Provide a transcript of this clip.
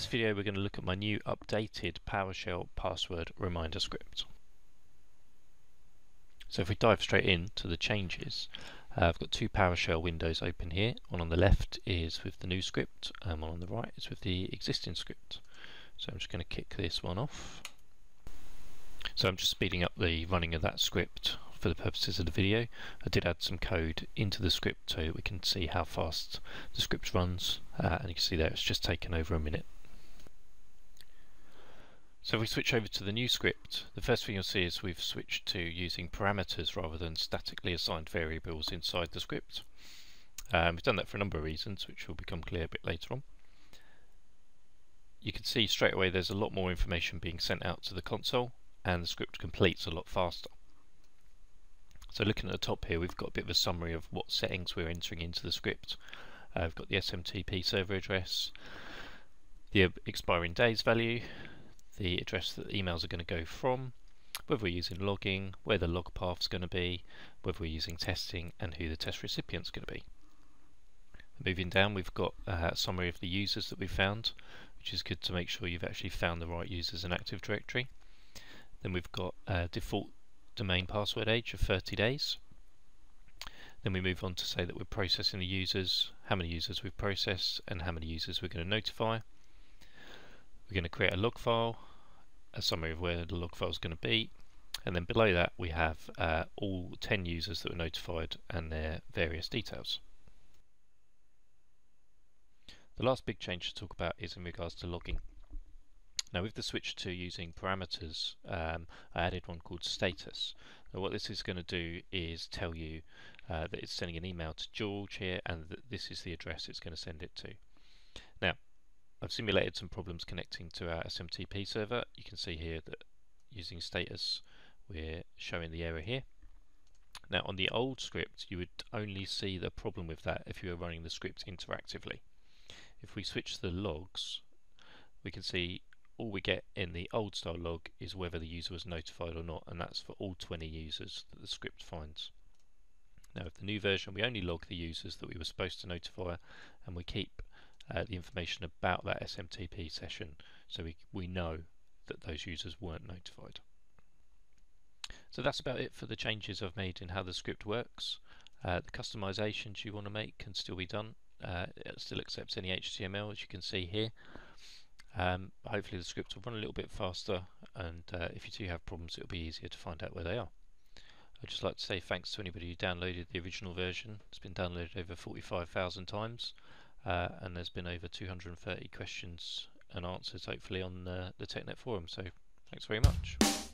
video we're going to look at my new updated PowerShell password reminder script. So if we dive straight into the changes, uh, I've got two PowerShell windows open here. One on the left is with the new script and one on the right is with the existing script. So I'm just going to kick this one off. So I'm just speeding up the running of that script for the purposes of the video. I did add some code into the script so we can see how fast the script runs uh, and you can see there it's just taken over a minute. So if we switch over to the new script, the first thing you'll see is we've switched to using parameters rather than statically assigned variables inside the script. Um, we've done that for a number of reasons which will become clear a bit later on. You can see straight away there's a lot more information being sent out to the console and the script completes a lot faster. So looking at the top here we've got a bit of a summary of what settings we're entering into the script. Uh, we've got the SMTP server address, the expiring days value, the address that the emails are going to go from, whether we're using logging, where the log path is going to be, whether we're using testing, and who the test recipient is going to be. Moving down, we've got uh, a summary of the users that we've found, which is good to make sure you've actually found the right users in Active Directory. Then we've got a default domain password age of 30 days. Then we move on to say that we're processing the users, how many users we've processed, and how many users we're going to notify. We're going to create a log file, a summary of where the log file is going to be, and then below that we have uh, all 10 users that were notified and their various details. The last big change to talk about is in regards to logging. Now with the switch to using parameters, um, I added one called status. Now what this is going to do is tell you uh, that it's sending an email to George here and that this is the address it's going to send it to. Now I've simulated some problems connecting to our SMTP server. You can see here that using status we're showing the error here. Now on the old script you would only see the problem with that if you were running the script interactively. If we switch the logs we can see all we get in the old style log is whether the user was notified or not and that's for all 20 users that the script finds. Now with the new version we only log the users that we were supposed to notify and we keep uh, the information about that SMTP session so we, we know that those users weren't notified. So that's about it for the changes I've made in how the script works. Uh, the customizations you want to make can still be done. Uh, it still accepts any HTML as you can see here. Um, hopefully the script will run a little bit faster and uh, if you do have problems it'll be easier to find out where they are. I'd just like to say thanks to anybody who downloaded the original version. It's been downloaded over 45,000 times uh, and there's been over 230 questions and answers hopefully on uh, the TechNet forum so thanks very much.